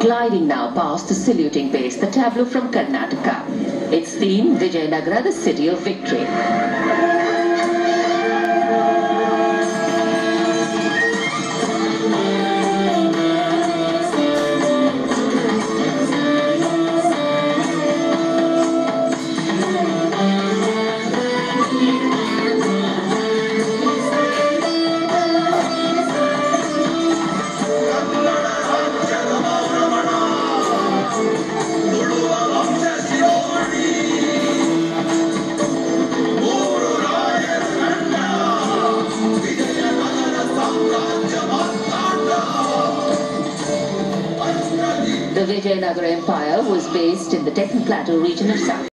Gliding now past the saluting base, the tableau from Karnataka. Its theme, Vijayanagara, the city of victory. The Vijayanagara Empire was based in the Deccan Plateau region of South.